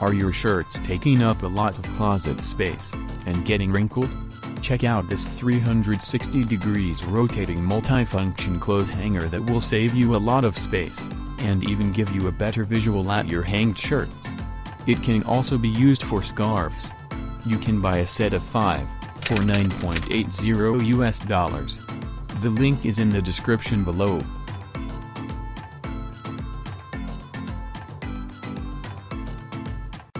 Are your shirts taking up a lot of closet space and getting wrinkled? Check out this 360 degrees rotating multifunction clothes hanger that will save you a lot of space and even give you a better visual at your hanged shirts. It can also be used for scarves. You can buy a set of 5 for 9.80 US dollars. The link is in the description below.